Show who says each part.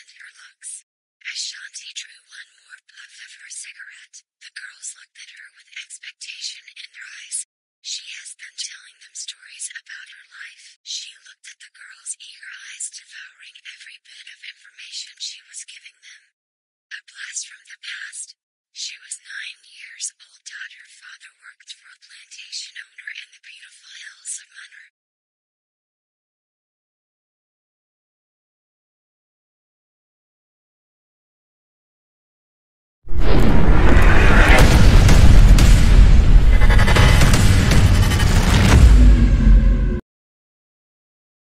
Speaker 1: with her looks. As Shanti drew one more puff of her cigarette, the girls looked at her with expectation in their eyes. She has been telling them stories about her life. She looked at the girls' eager eyes, devouring every bit of information she was giving them. A blast from the past. She was nine years old. Her father worked for a plantation owner in the beautiful hills of Munnar.